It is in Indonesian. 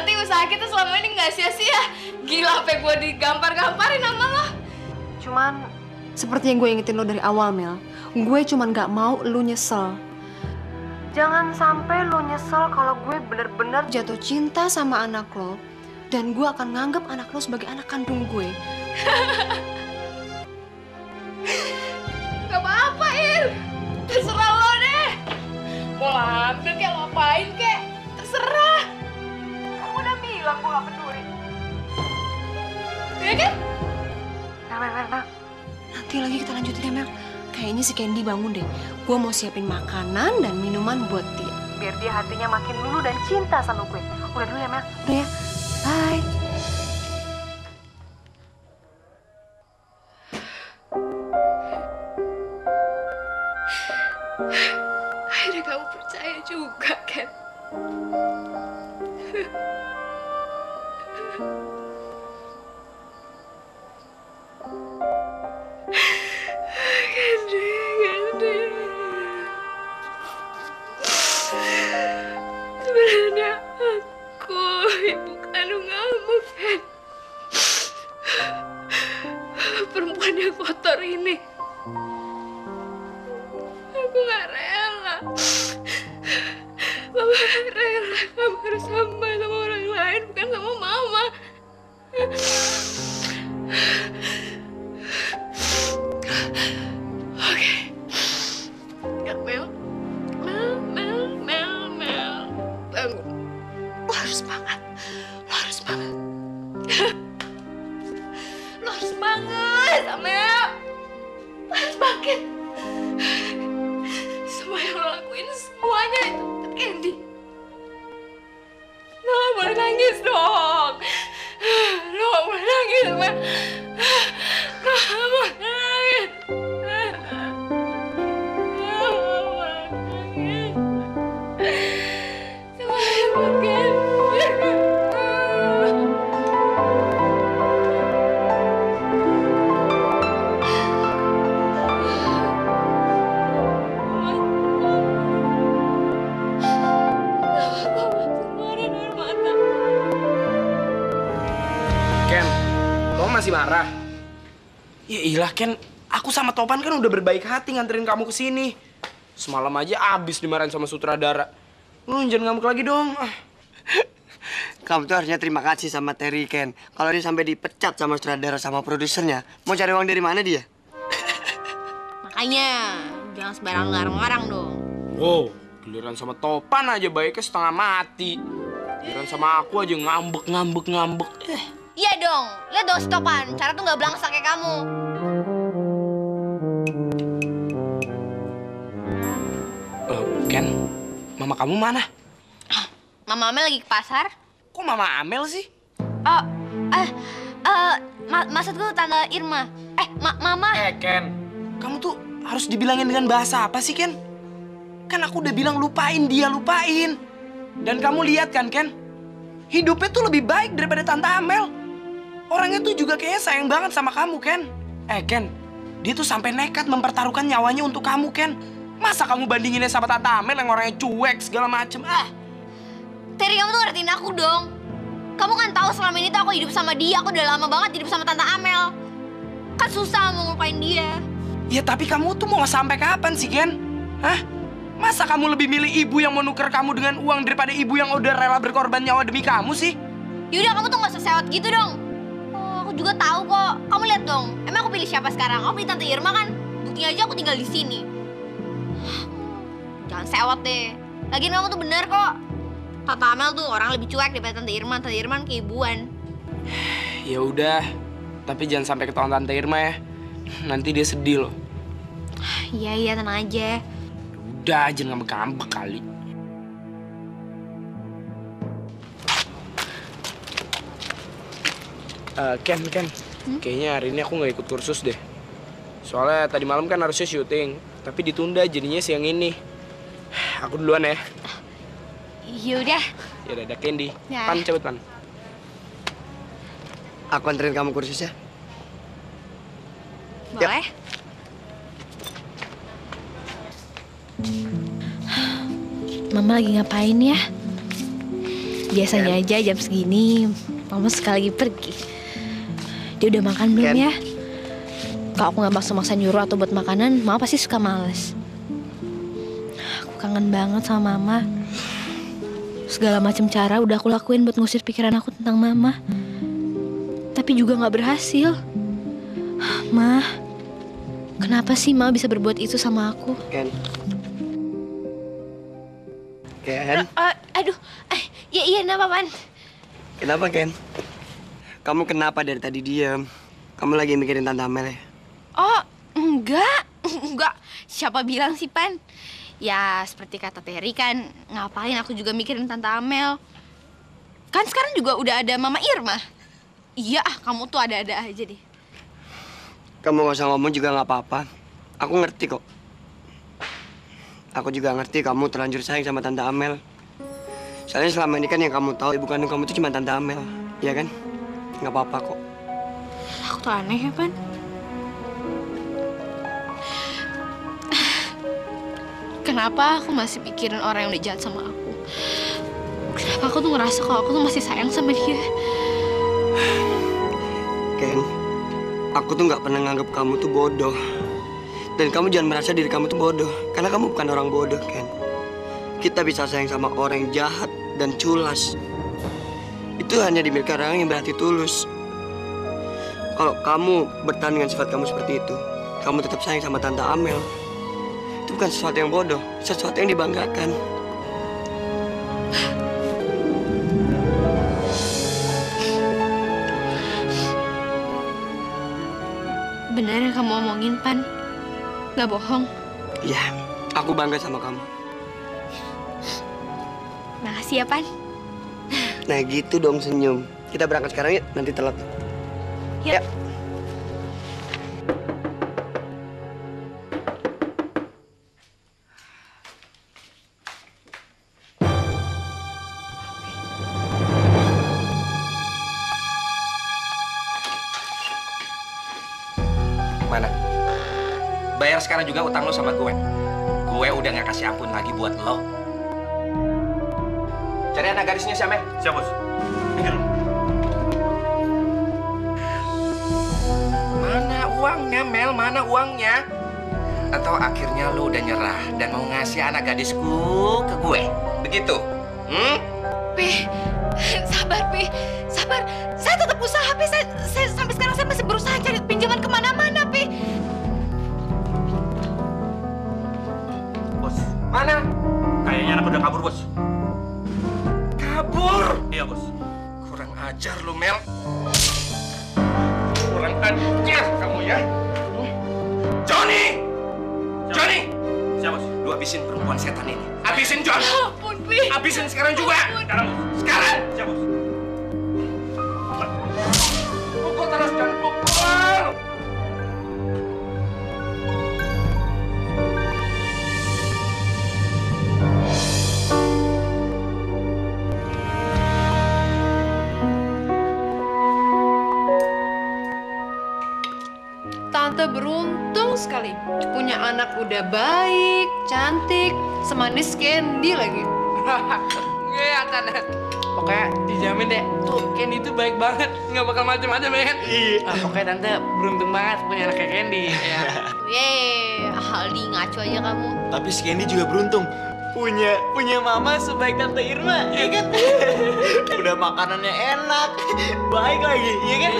Berarti usaha kita selama ini nggak sia-sia. Gila, sampai gue digampar-gamparin sama lo. Cuman seperti yang gue ingetin lo dari awal, Mel. Gue cuman gak mau lo nyesel. Jangan sampai lo nyesel kalau gue bener-bener jatuh cinta sama anak lo. Dan gue akan nganggap anak lo sebagai anak kandung gue. Nanti lagi kita lanjutin ya, Mel. Kayaknya si Candy bangun deh. Gue mau siapin makanan dan minuman buat dia. Biar dia hatinya makin lulu dan cinta sama gue. Udah dulu ya, Mel. Udah ya. Perempuan yang kotor ini. Aku gak rela. Mama rela kamu harus sama sama orang lain, bukan sama mama. Masih marah? Ya ilah Ken, aku sama Topan kan udah berbaik hati nganterin kamu ke sini. Semalam aja abis dimarahin sama sutradara. Lu jangan ngamuk lagi dong. Ah. Kamu tuh harusnya terima kasih sama Terry Ken. Kalau dia sampai dipecat sama sutradara sama produsernya, mau cari uang dari mana dia? Makanya jangan sembarang ngarang-ngarang dong. Wow, giliran sama Topan aja baiknya setengah mati. Giliran sama aku aja ngambek, ngambek, ngambek. Eh, Iya dong, lihat dong stopan. Cara tuh nggak belangsak kayak kamu. eh, Ken, mama kamu mana? Mama Amel lagi ke pasar. Kok mama Amel sih? Oh, eh, eh, ma maksudku tante Irma. Eh, ma mama. Eh Ken, kamu tuh harus dibilangin dengan bahasa apa sih Ken? Kan aku udah bilang lupain dia, lupain. Dan kamu lihat kan Ken, hidupnya tuh lebih baik daripada Tante Amel. Orangnya tuh juga kayaknya sayang banget sama kamu Ken. Eh Ken, dia tuh sampai nekat mempertaruhkan nyawanya untuk kamu Ken. Masa kamu bandinginnya sama Tante Amel yang orangnya cuek segala macem? Ah, Terry kamu tuh ngertiin aku dong. Kamu kan tahu selama ini tuh aku hidup sama dia. Aku udah lama banget hidup sama tante Amel. Kan susah mau ngelupain dia. ya tapi kamu tuh mau sampai kapan sih Ken? Hah? Masa kamu lebih milih ibu yang mau nuker kamu dengan uang daripada ibu yang udah rela berkorban nyawa demi kamu sih? Yaudah kamu tuh gak usah sewot gitu dong. Aku juga tahu kok. Kamu lihat dong. Emang aku pilih siapa sekarang? Aku pilih tante Irma kan. Buktinya aja aku tinggal di sini. Jangan sewot deh. Lagian kamu tuh bener kok. Tante Amel tuh orang lebih cuek daripada tante Irma. Tante Irma kan keibuan. Ya udah, tapi jangan sampai ketahuan Tante Irma ya. Nanti dia sedih loh. Iya iya tenang aja. Udah, jangan ngambek-ngambek kali. Eh, Ken, Ken, kayaknya hari ini aku nggak ikut kursus deh. Soalnya tadi malam kan harusnya syuting, tapi ditunda jadinya siang ini. Aku duluan ya. Yaudah. Ya udah, ada Candy. Ya. Pan, cabut Pan. Aku anterin kamu kursus ya. Boleh? Mama lagi ngapain ya? Biasanya aja jam segini Mama sekali lagi pergi Dia udah makan belum Ken. ya? Kalau aku nggak maksa-maksa nyuruh atau buat makanan Mama pasti suka males Aku kangen banget sama Mama Segala macam cara udah aku lakuin buat ngusir pikiran aku tentang Mama Tapi juga nggak berhasil Ma Kenapa sih Ma bisa berbuat itu sama aku? Ken. Ken, Eh, aduh, eh, ya iya kenapa man? kenapa Ken? Kamu kenapa dari tadi diam? Kamu lagi mikirin Tante Amel ya? Oh, enggak, enggak. Siapa bilang sih Pan? Ya seperti kata Terry kan, ngapain aku juga mikirin Tante Amel. Kan sekarang juga udah ada Mama Irma. Iya, ah, kamu tuh ada-ada aja deh. Kamu gak usah ngomong juga nggak apa-apa. Aku ngerti kok. Aku juga ngerti kamu terlanjur sayang sama Tante Amel. Soalnya selama ini kan yang kamu tahu ibu kandung kamu itu cuma Tante Amel, ya kan? Nggak apa-apa kok. Aku tuh aneh ya Pan. Kenapa aku masih pikirin orang yang udah jahat sama aku? Kenapa aku tuh ngerasa kalau aku tuh masih sayang sama dia? Ken, aku tuh nggak pernah nganggap kamu tuh bodoh. Dan kamu jangan merasa diri kamu tuh bodoh, karena kamu bukan orang bodoh, Ken. Kita bisa sayang sama orang yang jahat dan culas. Itu hanya dimiliki orang yang berhati tulus. Kalau kamu bertahan dengan sifat kamu seperti itu, kamu tetap sayang sama Tante Amel. Itu bukan sesuatu yang bodoh, sesuatu yang dibanggakan. Benar yang kamu omongin Pan? Gak bohong. Iya, aku bangga sama kamu. Makasih ya Pan. Nah gitu dong senyum. Kita berangkat sekarang yuk, nanti telat. Ya. Ya. Mana? Bayar sekarang juga utang lo sama gue. Gue udah gak kasih ampun lagi buat lo. Cari anak gadisnya siapa? Siapa, bos? Mana uangnya, Mel? Mana uangnya? Atau akhirnya lo udah nyerah dan mau ngasih anak gadisku ke gue? Begitu? Hmm? Pi, sabar Pi, sabar. Saya tetap usaha Pi. Saya, saya sampai sekarang saya masih berusaha cari pinjaman ke mana-mana Pi. Bos. Mana? Kayaknya anak udah kabur, bos. Iya, bos. Kurang ajar lu, Mel. Kurang ajar kamu ya. Johnny! Johnny! Siapa, bos? Lu habisin perempuan setan ini. Habisin John! Ampun Pi. Habisin sekarang juga! Sekarang. Sekarang! Siapa, bos? Tante beruntung sekali punya anak udah baik, cantik, semanis Candy lagi. Iya, Tante. Pokoknya dijamin deh, tuh Candy itu baik banget, nggak bakal macam-macam ya kan? Iya. pokoknya Tante beruntung banget punya anak kayak Candy. Ya. Yeay, Aldi ngaco aja kamu. Tapi si Candy juga beruntung punya punya mama sebaik tante Irma, ya kan? Udah makanannya enak, baik lagi, ya kan?